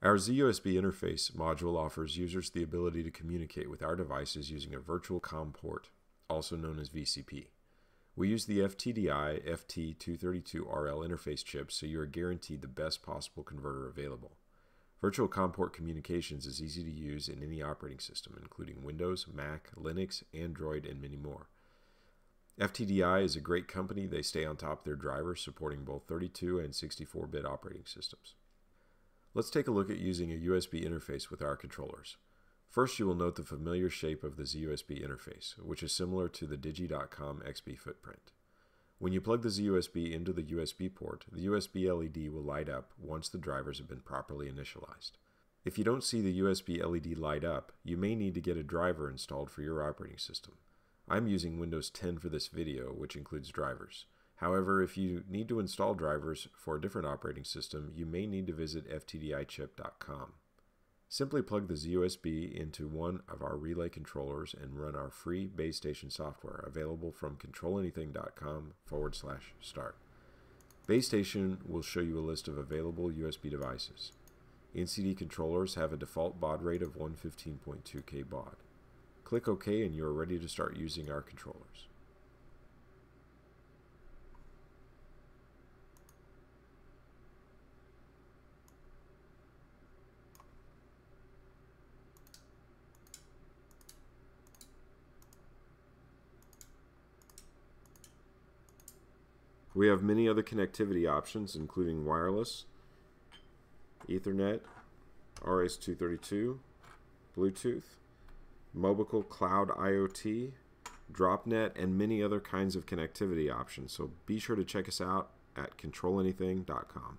Our ZUSB interface module offers users the ability to communicate with our devices using a virtual COM port, also known as VCP. We use the FTDI FT232RL interface chip so you are guaranteed the best possible converter available. Virtual COM port communications is easy to use in any operating system, including Windows, Mac, Linux, Android, and many more. FTDI is a great company. They stay on top of their drivers, supporting both 32 and 64 bit operating systems. Let's take a look at using a USB interface with our controllers. First, you will note the familiar shape of the ZUSB interface, which is similar to the Digi.com XBee footprint. When you plug the ZUSB into the USB port, the USB LED will light up once the drivers have been properly initialized. If you don't see the USB LED light up, you may need to get a driver installed for your operating system. I'm using Windows 10 for this video, which includes drivers. However, if you need to install drivers for a different operating system, you may need to visit ftdichip.com. Simply plug the ZUSB into one of our relay controllers and run our free base station software available from controlanything.com forward slash start. Base station will show you a list of available USB devices. NCD controllers have a default baud rate of 115.2K baud. Click OK and you are ready to start using our controllers. We have many other connectivity options, including wireless, Ethernet, RS-232, Bluetooth, Mobico Cloud IoT, DropNet, and many other kinds of connectivity options. So be sure to check us out at controlanything.com.